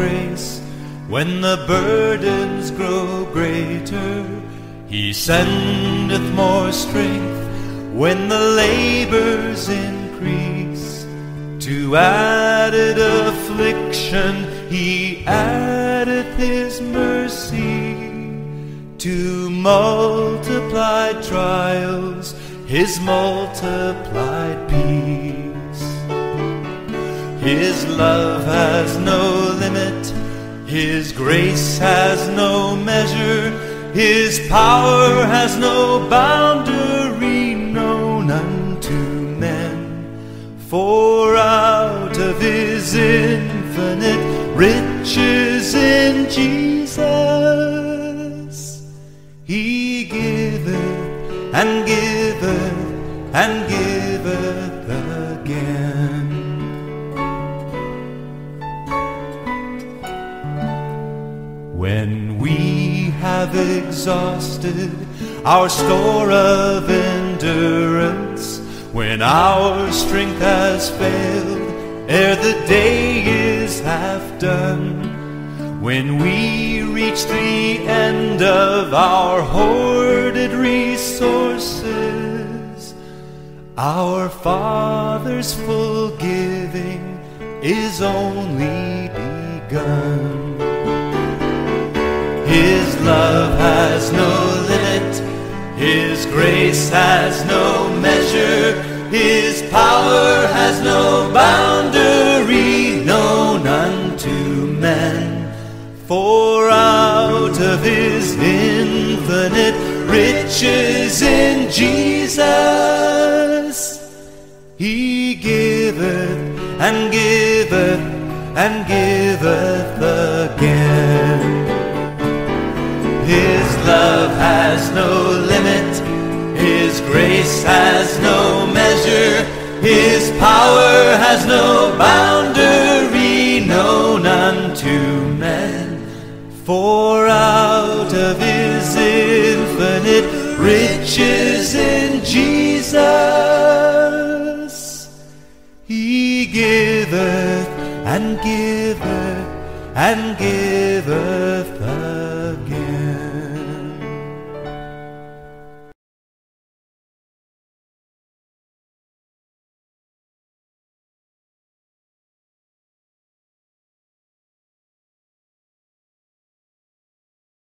grace when the burdens grow greater. He sendeth more strength when the labors increase. To added affliction, he addeth his mercy. To multiplied trials, his multiplied peace. His love has no His grace has no measure, His power has no boundary known unto men. For out of His infinite riches in Jesus, He giveth and giveth and giveth When we have exhausted our store of endurance, when our strength has failed ere the day is half done, when we reach the end of our hoarded resources, our Father's full giving is only begun. His love has no limit, His grace has no measure, His power has no boundary known unto men. For out of His infinite riches in Jesus, He giveth and giveth and giveth again. Grace has no measure, His power has no boundary known unto men. For out of His infinite riches in Jesus, He giveth and giveth and giveth again.